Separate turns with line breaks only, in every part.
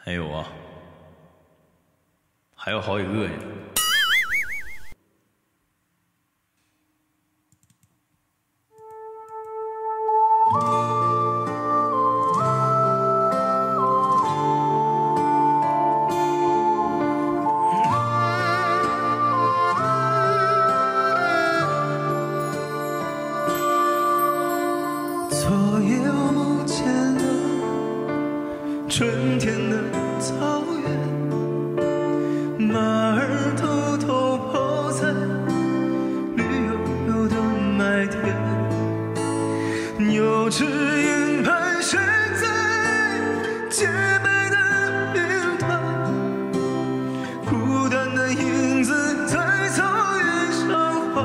还有啊，还有好几个呢。
马儿偷偷跑在绿油油的麦田，有只鹰盘旋在洁白的云端，孤单的影子在草原上画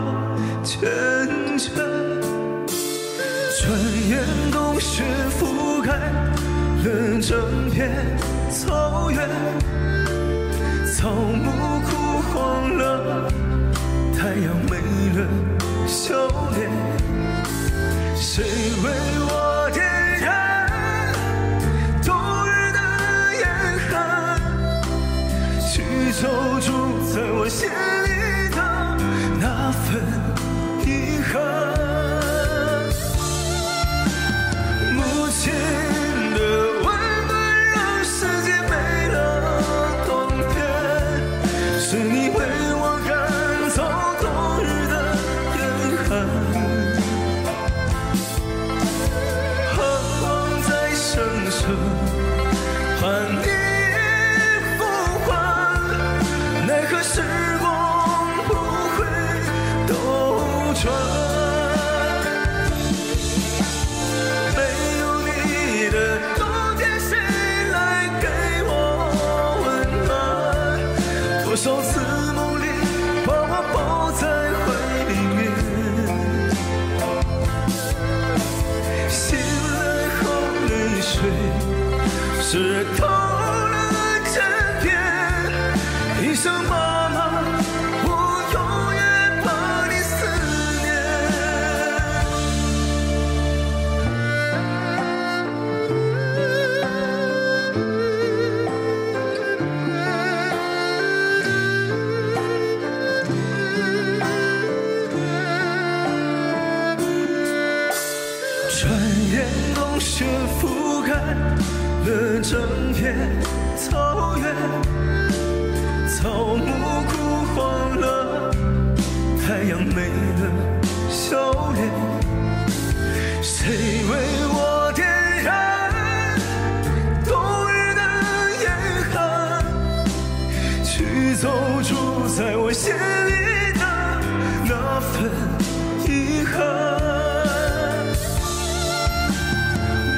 是痛。心里的那份遗憾。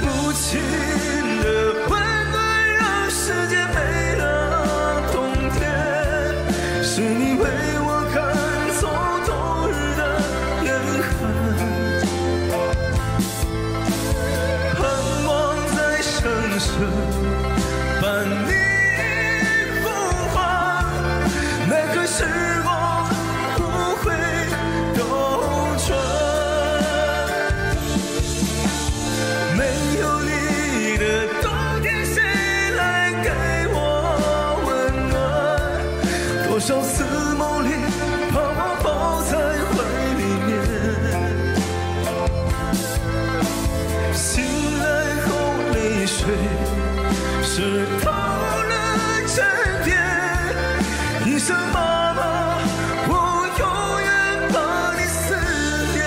母亲的温暖让世界没了冬天，是你为湿透了枕边，一声妈妈，我永远把你思念。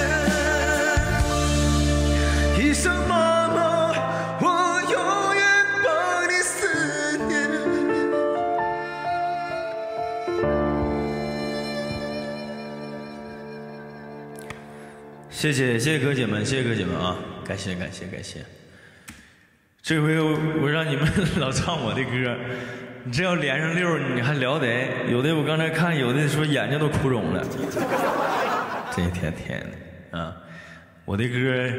一声妈妈，我永远把你思念。
谢谢谢谢哥姐们，谢谢哥姐们啊！感谢感谢感谢。这回我让你们老唱我的歌，你这要连上六，你还聊得？有的我刚才看，有的说眼睛都哭肿了。这一天天的啊！我的歌，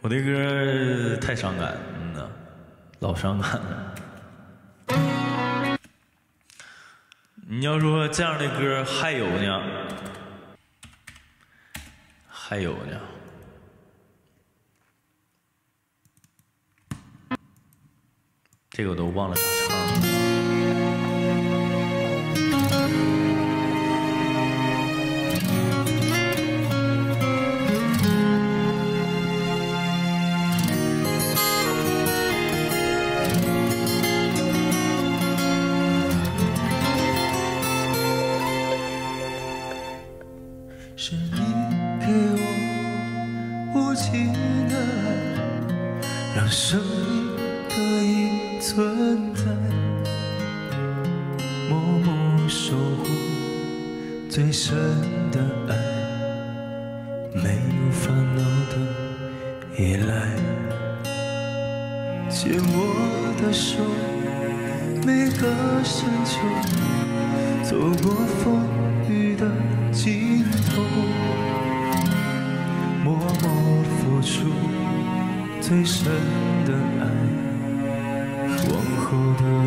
我的歌太伤感，嗯呐，老伤感了。你要说这样的歌还有呢，还有呢。这个我都忘了咋唱了。
是你给我无尽的爱，让生命存在，默默守护最深的爱，没有烦恼的依赖，牵我的手，每个深秋。走过风雨的尽头，默默付出最深的爱，孤独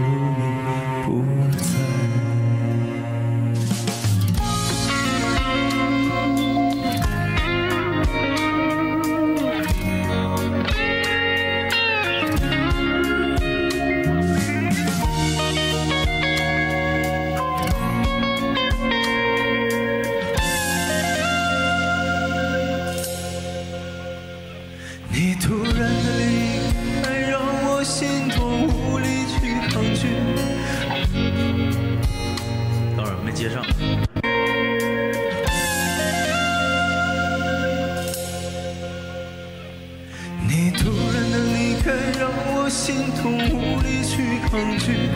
你突然的离开让我心痛，无力去抗拒。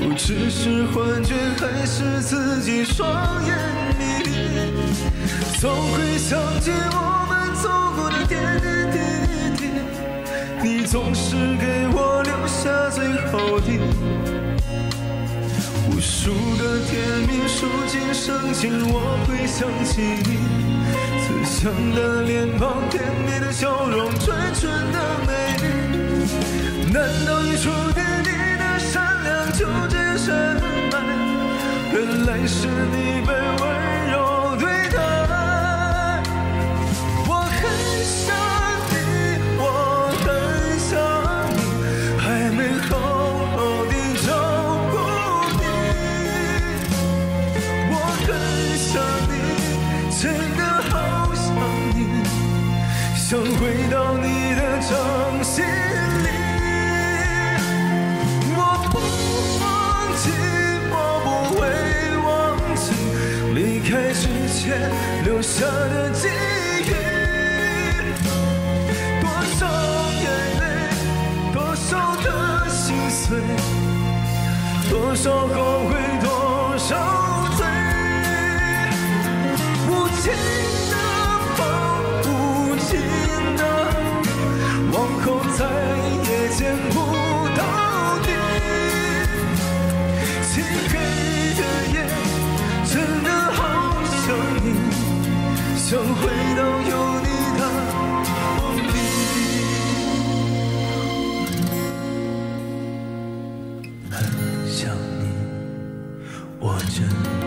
不知是幻觉还是自己双眼迷离，总会想起我们走过的点点滴滴。你总是给我留下最后的。数个甜蜜数尽生情，我会想起你慈祥的脸庞，甜蜜的笑容，纯纯的美丽。难道你注定你的善良就这样深埋？原来是你卑微想回到你的掌心里。我不放弃，我不会忘记离开之前留下的记忆。多少眼泪，多少的心碎，多少后悔，多少后再也见不到你。漆黑的夜，真的好想你，想回到有你的梦里。很想你，我真。